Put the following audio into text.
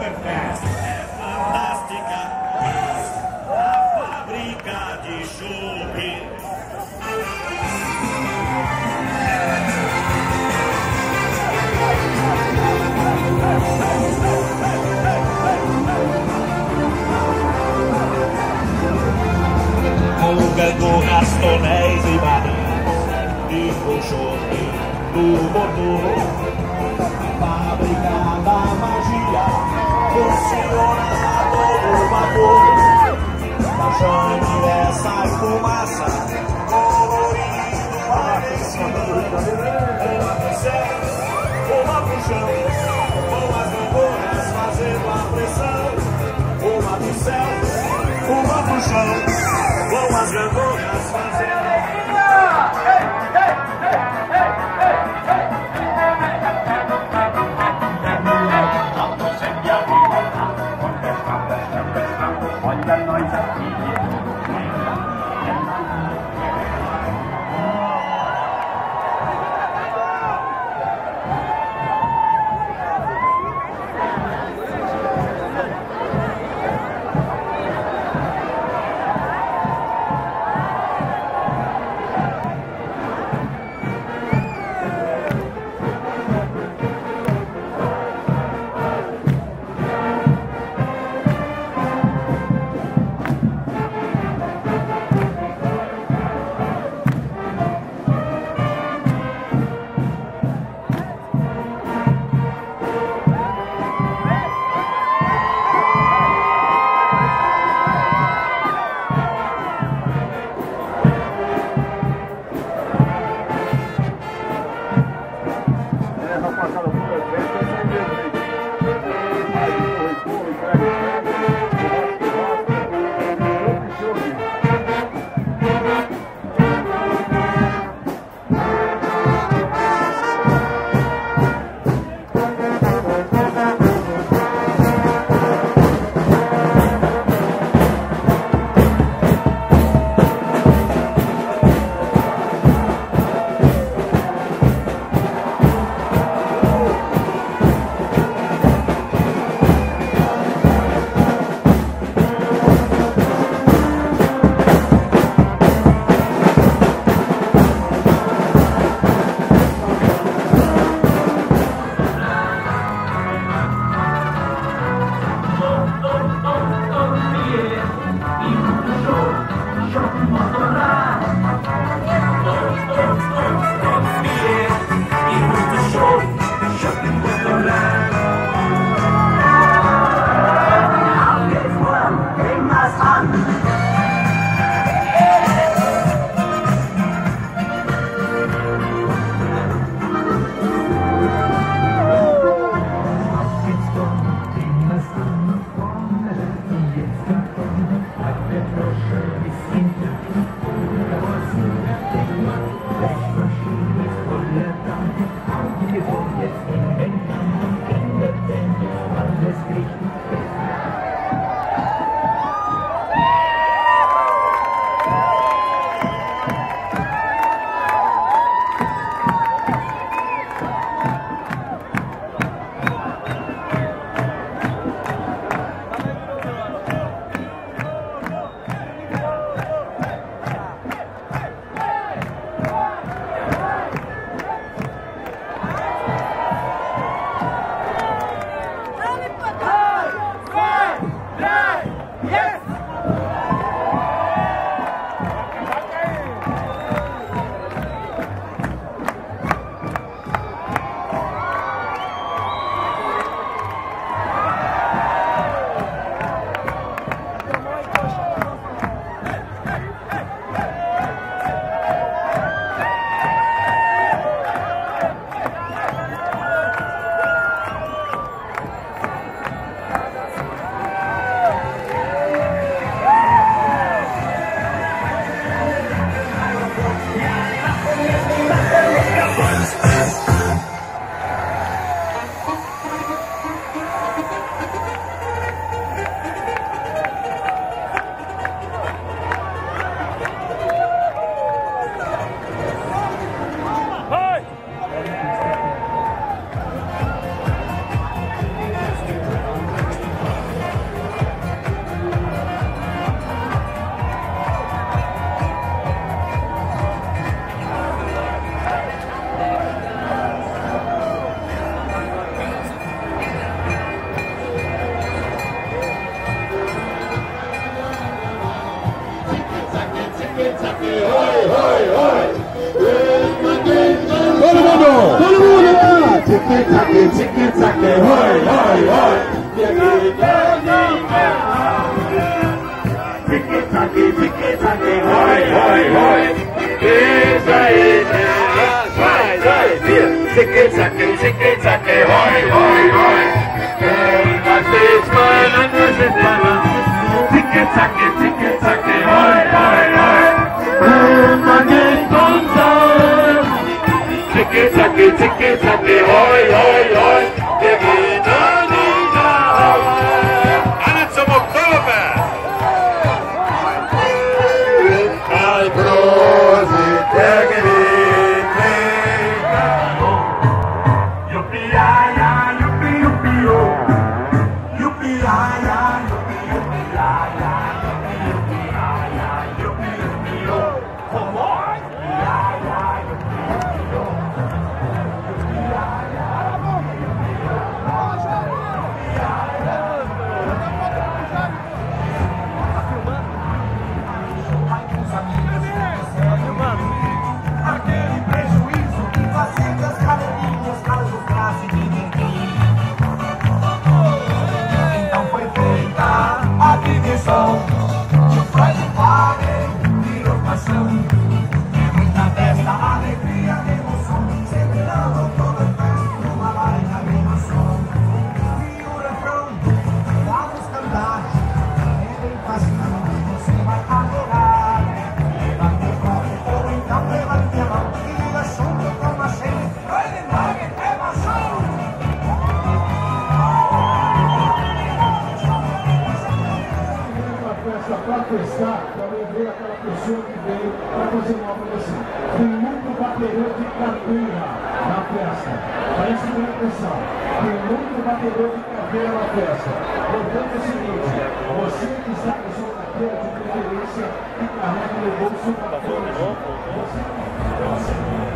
É fantástica. A fábrica de chope. Colocando nas tonéis e barris, e o chope do motor. Baixando essa fumaça Colorindo a céu, uma pro chão Com as gangorras fazendo a pressão Uma pro céu, uma pro Todo mundo! Todo mundo! Tic-tac, tic-tac, hoi, hoi, hoi! Tic-tac, tic-tac, hoi, hoi, hoi! Isso aí! Vai, vai, tic-tac, Zaki, ziki, zaki, hoi, hoi. Pessoa que veio para fazer coisa assim. Tem muito batedor de cadeira na festa. Preste bem atenção. Tem muito batedor de cadeira na festa. Portanto, é o seguinte, você que está com sua carteira de preferência e carrega no bolso da Você, você